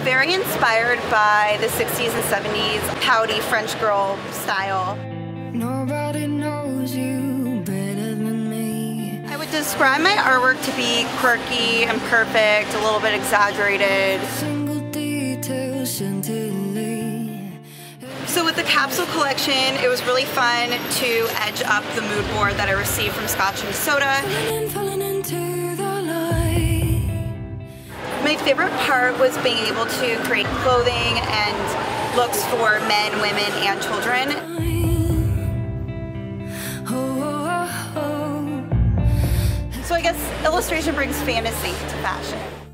very inspired by the 60s and 70s pouty French girl style. Nobody knows you better than me. I would describe my artwork to be quirky and perfect, a little bit exaggerated. Single detail. So with the capsule collection, it was really fun to edge up the mood board that I received from Scotch and Soda. My favorite part was being able to create clothing and looks for men, women, and children. So I guess illustration brings fantasy to fashion.